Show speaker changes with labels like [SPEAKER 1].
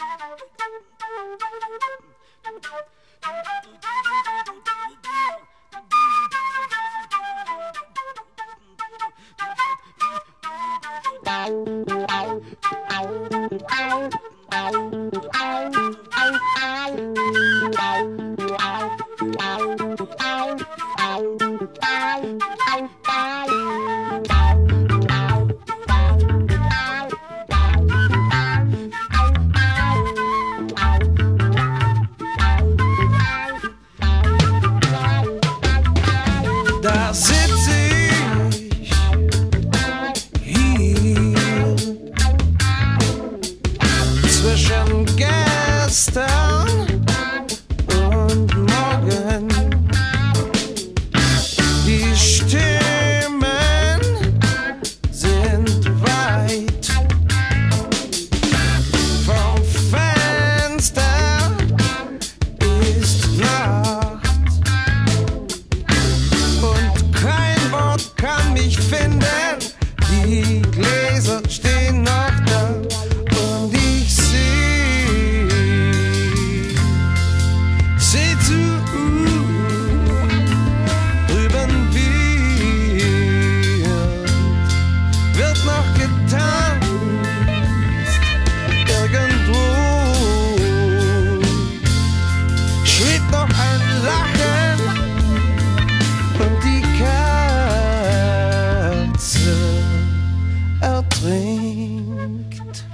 [SPEAKER 1] Da совершен гестом. Ertrinkt.